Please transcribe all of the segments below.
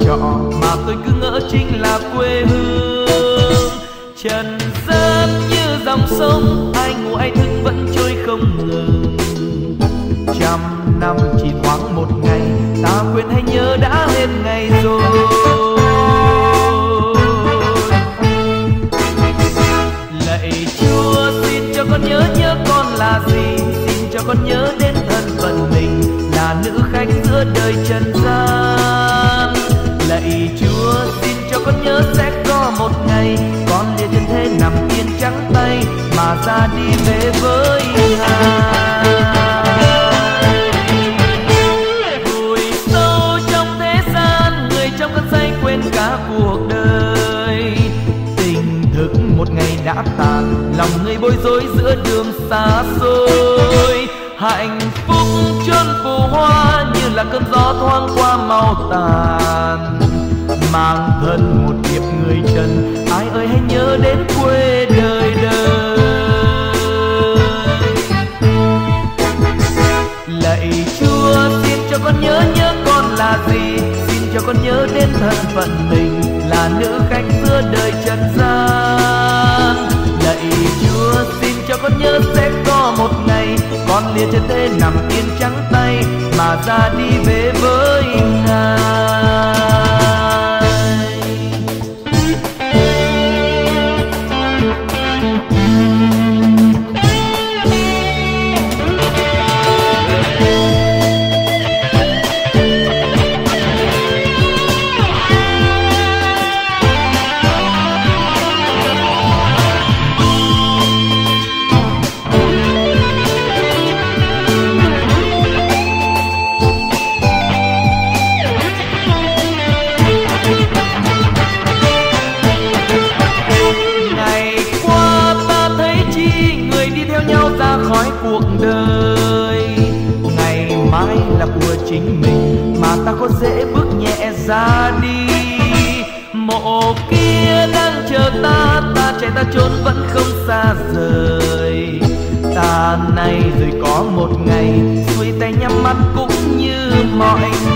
chò mà tôi cứ ngỡ chính là quê hương. Trần gian như dòng sông ai ngủ ai thức vẫn trôi không ngừng. Trăm năm chỉ thoáng một ngày, ta quên hay nhớ đã hết ngày rồi. Lạy chúa, xin cho con nhớ nhớ con là gì, xin cho con nhớ đến thân phận mình là nữ khách giữa đời trần lạy chúa xin cho con nhớ sẽ có một ngày con liền trên thế nằm yên trắng tay mà ra đi về với ngài. Vùi sâu trong thế gian, người trong cơn say quên cả cuộc đời. Tình thức một ngày đã tàn, lòng người bối rối giữa đường xa xôi. Hạnh phúc chôn phù hoa như là cơn gió thoáng qua mau tàn mang thân một kiếp người trần. Ai ơi hãy nhớ đến quê đời đời. Lạy chúa, xin cho con nhớ nhớ con là gì? Xin cho con nhớ đến thân phận mình là nữ khách giữa đời trần gian. Lạy chúa, xin cho con nhớ sẽ có một ngày con liền trên thế nằm yên trắng tay mà ra đi về với ngài. Nhau ra khỏi cuộc đời. Ngày mai là của chính mình, mà ta có dễ bước nhẹ ra đi. Mộ kia đang chờ ta ta chạy ta trốn vẫn không xa rời. Ta nay rồi có một ngày, xuôi tay nhắm mắt cũng như mọi người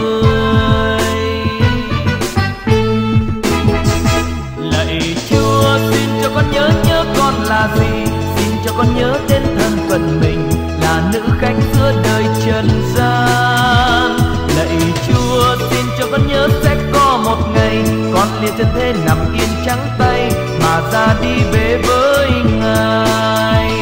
trần gian. Lạy chúa, xin cho con nhớ sẽ có một ngày con liền chân thế nằm yên trắng tay mà ra đi về với ngài.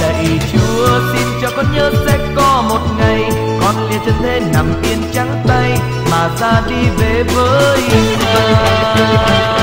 Lạy chúa, xin cho con nhớ sẽ có một ngày con liền chân thế nằm yên trắng tay mà ra đi về với ngài.